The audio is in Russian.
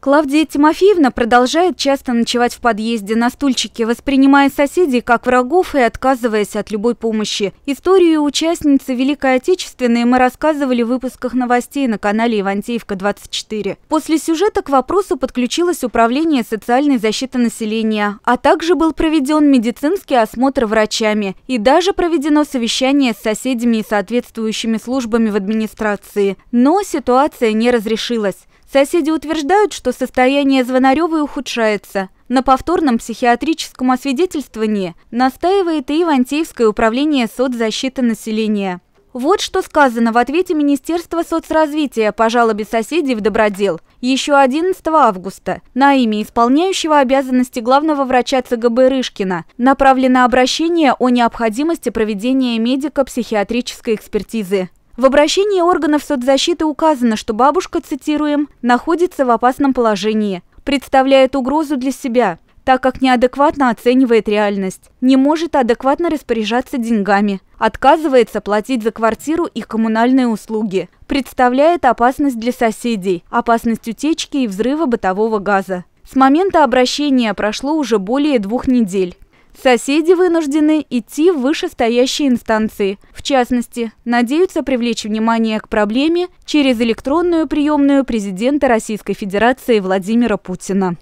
Клавдия Тимофеевна продолжает часто ночевать в подъезде на стульчике, воспринимая соседей как врагов и отказываясь от любой помощи. Историю участницы Великой Отечественной мы рассказывали в выпусках новостей на канале Ивантеевка-24. После сюжета к вопросу подключилось Управление социальной защиты населения, а также был проведен медицинский осмотр врачами и даже проведено совещание с соседями и соответствующими службами в администрации. Но ситуация не разрешилась. Соседи утверждают, что состояние Звонаревой ухудшается. На повторном психиатрическом освидетельствовании настаивает и Ивантеевское управление соцзащиты населения. Вот что сказано в ответе Министерства соцразвития по жалобе соседей в Добродел еще 11 августа на имя исполняющего обязанности главного врача ЦГБ Рышкина направлено обращение о необходимости проведения медико-психиатрической экспертизы. В обращении органов соцзащиты указано, что бабушка, цитируем, находится в опасном положении, представляет угрозу для себя, так как неадекватно оценивает реальность, не может адекватно распоряжаться деньгами, отказывается платить за квартиру и коммунальные услуги, представляет опасность для соседей, опасность утечки и взрыва бытового газа. С момента обращения прошло уже более двух недель. Соседи вынуждены идти в вышестоящие инстанции. В частности, надеются привлечь внимание к проблеме через электронную приемную президента Российской Федерации Владимира Путина.